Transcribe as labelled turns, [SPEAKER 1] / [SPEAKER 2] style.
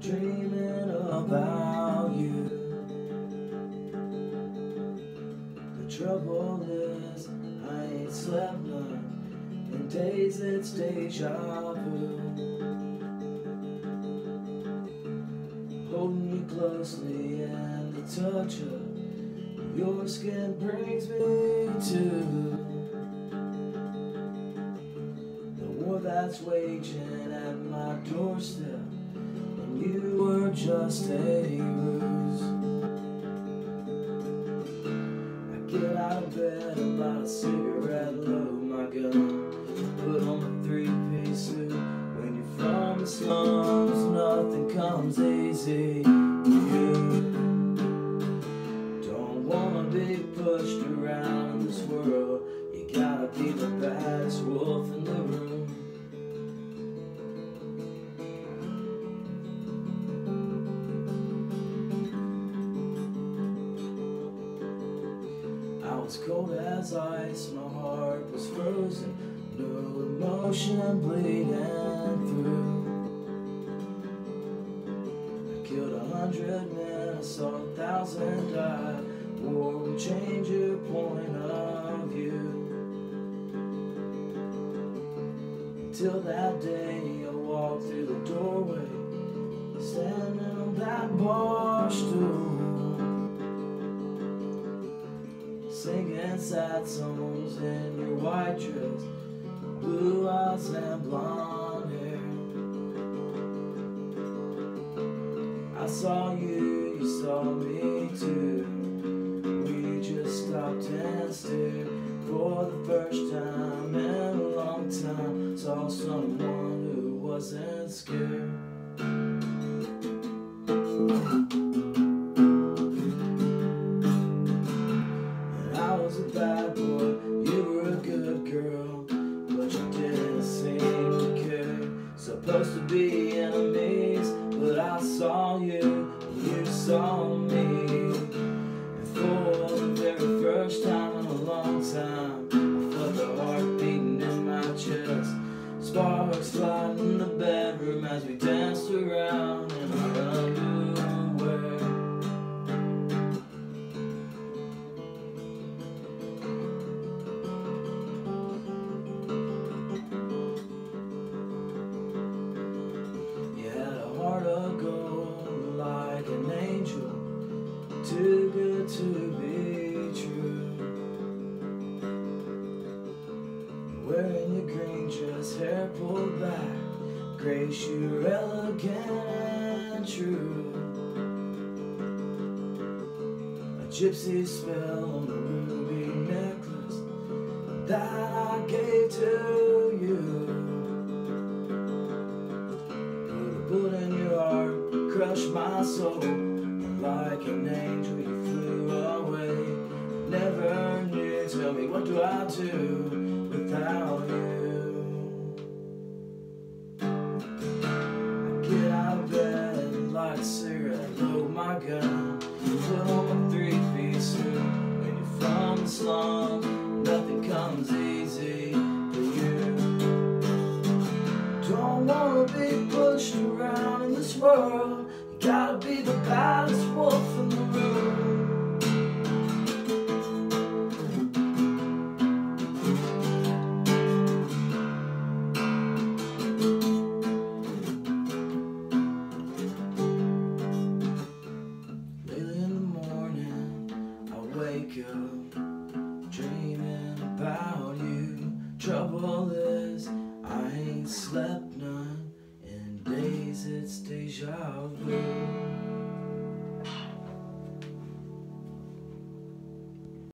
[SPEAKER 1] Dreaming about you. The trouble is, I ain't slept none in days it's deja vu. Holding you closely and the touch of your skin brings me to. That's waging at my doorstep And you were just a ruse. I get out of bed, light a cigarette, load my gun Put on my three-piece suit. When you're from the slums, nothing comes easy You. Don't wanna be pushed around in this world. You gotta be the baddest wolf in the room was cold as ice, my heart was frozen, no emotion bleeding through. I killed a hundred men, I saw a thousand die. War will change your point of view. Until that day, I walked through the doorway, standing on that bar stool. Singing sad songs in your white dress Blue eyes and blonde hair. I saw you, you saw me too. We just stopped and stared For the first time in a long time. Saw someone who wasn't scared as we danced around in our underwear. You had a heart of gold like an angel, too good to be true. Wearing your green dress, hair pulled back, grace you're elegant and true. A gypsy spell on the ruby necklace that I gave to you. The bullet in your heart, crushed my soul. And like an angel, you flew away. Never knew. Tell me, what do I do my gun, put on my three-piece suit. When you're from the slum, nothing comes easy for you. Don't wanna be pushed around in this world You gotta be the baddest wake up Dreaming about you. Trouble is I ain't slept none. In days it's deja vu